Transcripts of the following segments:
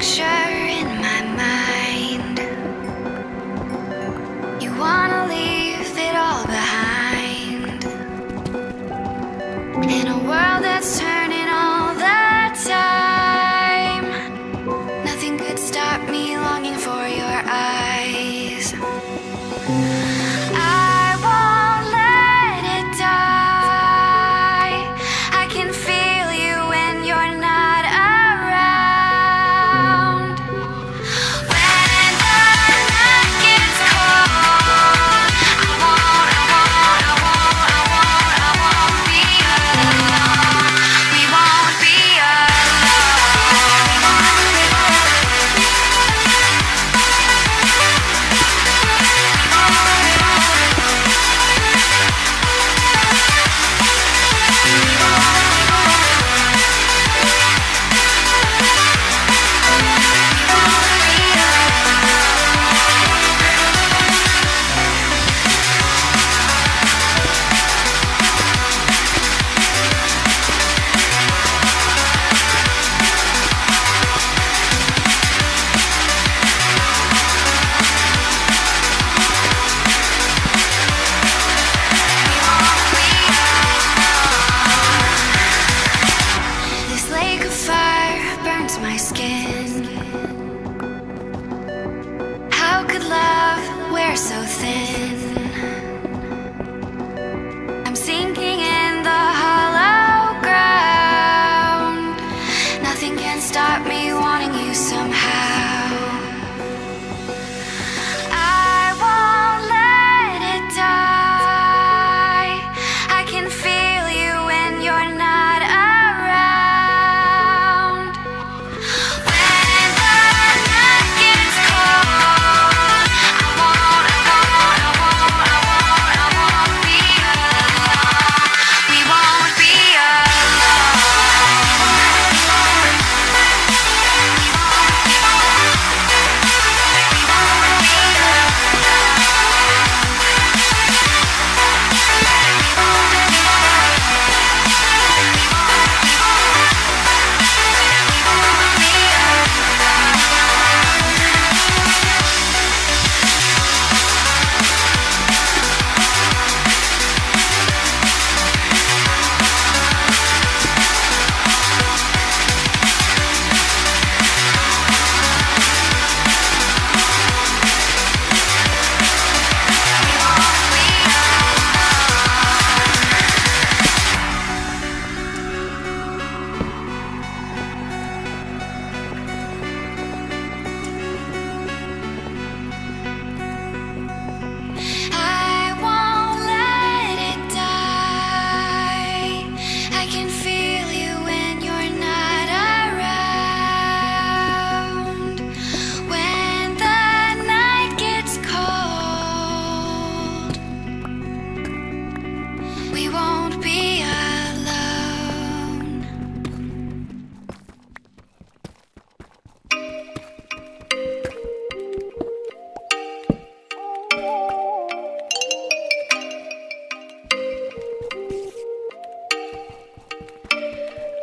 picture. skin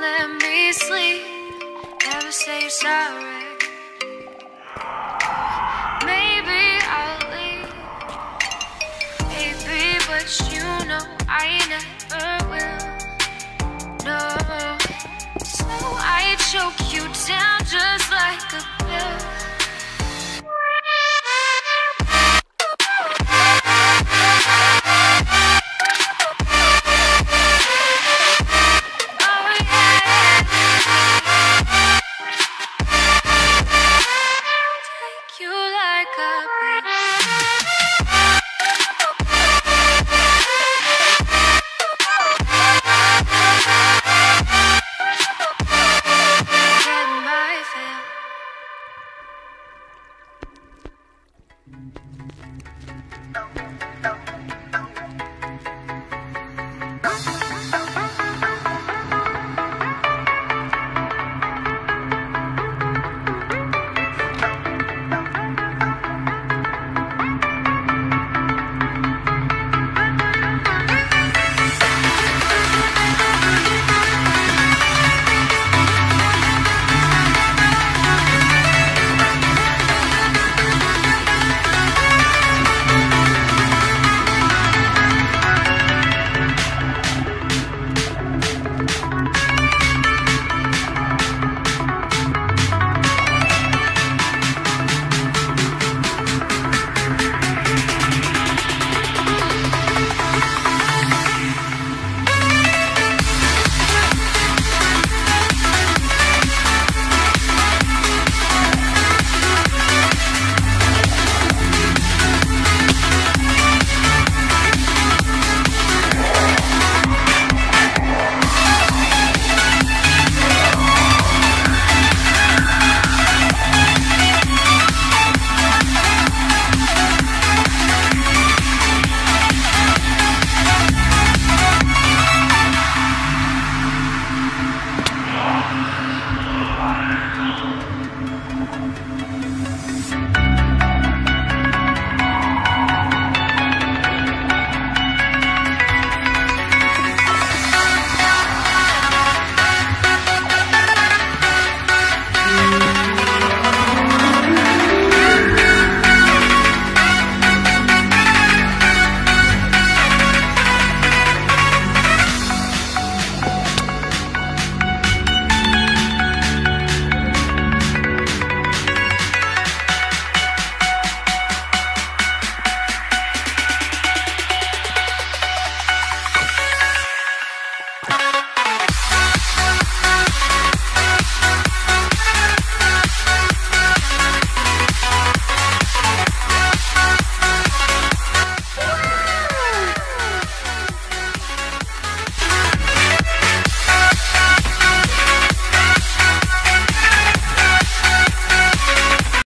let me sleep. Never say you're sorry. Maybe I'll leave. Maybe, but you know I never will. No. So I choke you down just like a pill.